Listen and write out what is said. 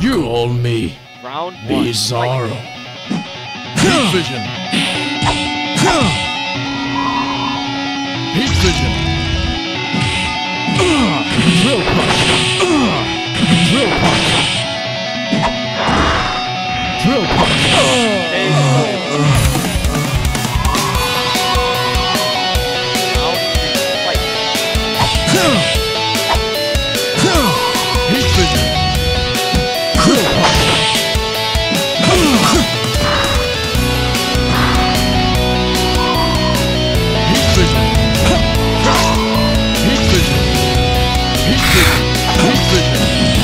you call me Round one. Bizarro. Heat vision. Heat vision. Drill punch. Drill punch. Drill punch. Heat vision.